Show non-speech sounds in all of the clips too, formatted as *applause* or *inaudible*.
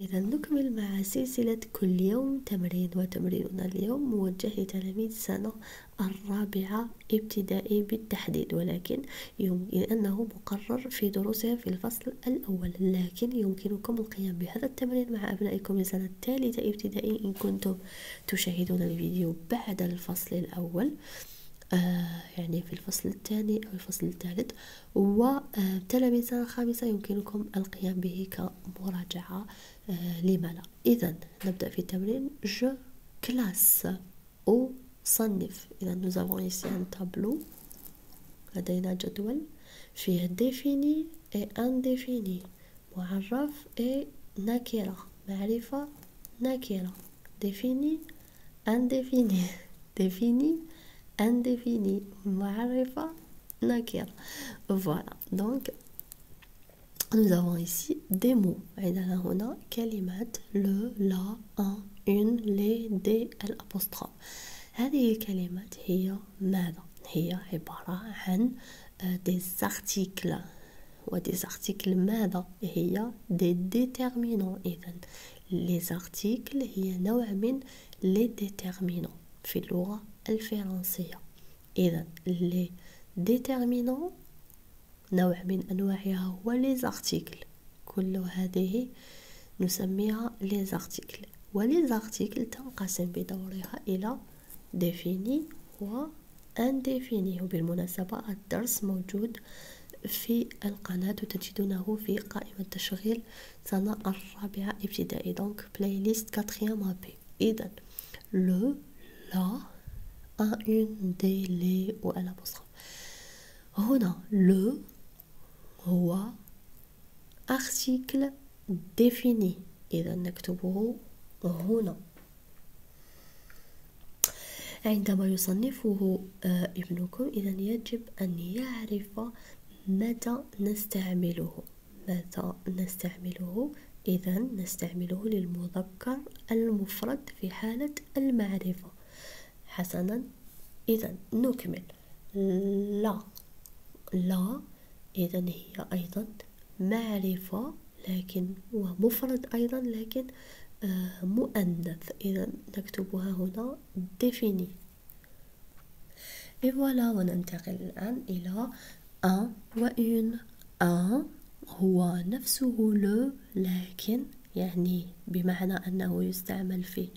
إذا نكمل مع سلسلة كل يوم تمرين وتمريننا اليوم موجه لتلاميذ السنة الرابعة ابتدائي بالتحديد ولكن لأنه مقرر في دروسهم في الفصل الأول. لكن يمكنكم القيام بهذا التمرين مع أبنائكم السنة الثالثة ابتدائي إن كنتم تشاهدون الفيديو بعد الفصل الأول آه يعني في الفصل الثاني أو الفصل الثالث. وتلاميذ السنة الخامسة يمكنكم القيام به كمراجعة آه لما لا إذا نبدأ في التمرين جو كلاس أو صنف إذا nous avons ici un tableau لدينا جدول فيه défini et indéfini معرف et نكرة معرفة نكرة défini indéfini *laughs* défini indéfini معرفة نكرة voilà donc nous avons ici des mots عندنا هنا كلمات le la un une les des الأبوستروف هذه الكلمات هي ماذا هي عبارة عن des articles و des articles ماذا هي des déterminants إذا les articles هي نوع من les déterminants في اللغة الفرنسية إذا لي ديتيرمينون نوع من أنواعها هو les articles كل هذه نسميها les articles و les articles تنقسم بدورها إلى définis و indéfinis. وبالمناسبة الدرس موجود في القناة وتجدونه في قائمة تشغيل سنة الرابعة ابتدائي. donc playlist quatrième AP إذا لو لا une, des, les و هنا لو هو article défini. إذا نكتبه هنا. عندما يصنفه ابنكم إذا يجب أن يعرف متى نستعمله. متى نستعمله؟ إذا نستعمله للمذكر المفرد في حالة المعرفة. حسنا إذا نكمل. لا. لا. إذا هي أيضا معرفة لكن ومفرد أيضا لكن آه مؤنث. إذا نكتبها هنا défini et وننتقل الآن إلى un و une un هو نفسه لو لكن يعني بمعنى أنه يستعمل في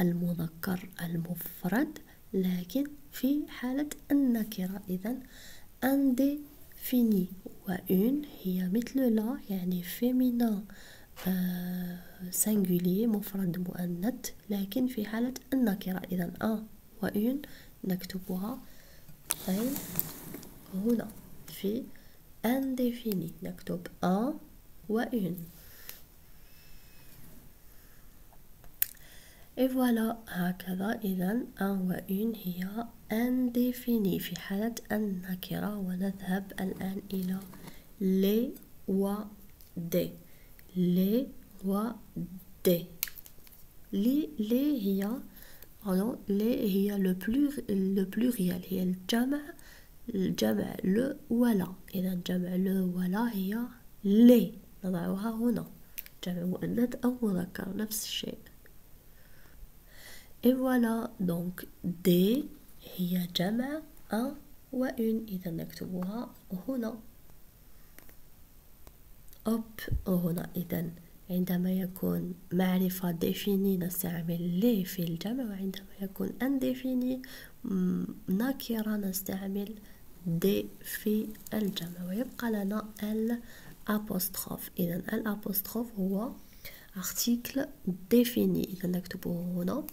المذكر المفرد لكن في حالة النكرة. إذا indéfini و une هي مثل لا يعني féminin singulier مفرد مؤنث لكن في حالة النكرة إذا un و une نكتبها أين؟ هنا في indéfini نكتب un و une et voilà هكذا إذا un و une هي indéfinie في حالة النكرة ونذهب الآن إلى les و des les و des لي لي هي pardon لي هي le plus le pluriel هي الجمع الجمع لو ولا. إذا جمع لو ولا هي لي نضعها هنا. جمع مؤنث أو مذكر نفس الشيء. Et voilà donc D هي جمع un و une إذا نكتبها هنا. hop هنا. إذا عندما يكون معرفة défini نستعمل les في الجمع. وعندما يكون indéfini نكرة نستعمل des في الجمع. ويبقى لنا l'apostrophe إذا l'apostrophe هو article défini إذا نكتبه هنا.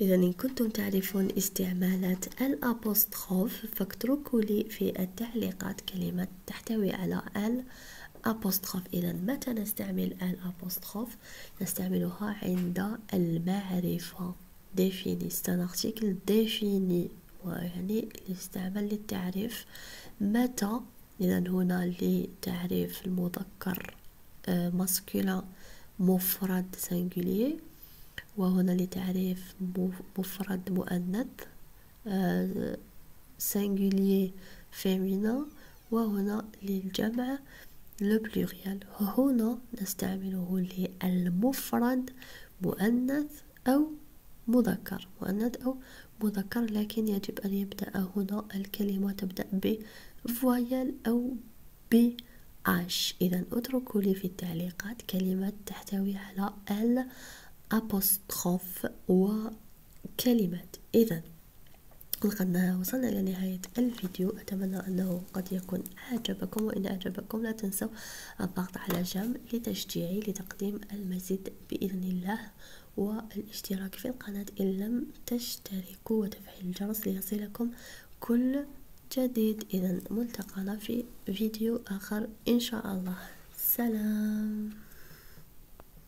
إذا إن كنتم تعرفون استعمالات l'apostrophe فاتركوا لي في التعليقات كلمة تحتوي على l apostrophe إذا متى نستعمل l'apostrophe نستعملها عند المعرفة. C'est un article défini. ويعني يستعمل للتعريف. متى؟ إذا هنا لتعريف المذكر masculin مفرد singulier وهنا لتعريف مفرد مؤنث singulier féminin وهنا للجمع le pluriel هنا نستعمله للمفرد مؤنث أو مذكر. مؤنث أو مذكر لكن يجب أن يبدأ هنا الكلمة تبدأ ب voyelle أو ب اش إذا اتركوا لي في التعليقات كلمات تحتوي على l apostrophe وكلمات. إذا لقد وصلنا إلى نهاية الفيديو. أتمنى أنه قد يكون أعجبكم وإن أعجبكم لا تنسوا الضغط على جيم لتشجيعي لتقديم المزيد بإذن الله والاشتراك في القناة إن لم تشتركوا وتفعيل الجرس ليصلكم كل جديد. إذا ملتقانا في فيديو آخر إن شاء الله. سلام.